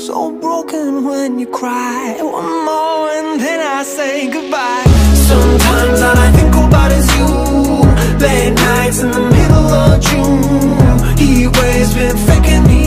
So broken when you cry. One more and then I say goodbye. Sometimes all I think about is you. Late nights in the middle of June. He waves been faking me.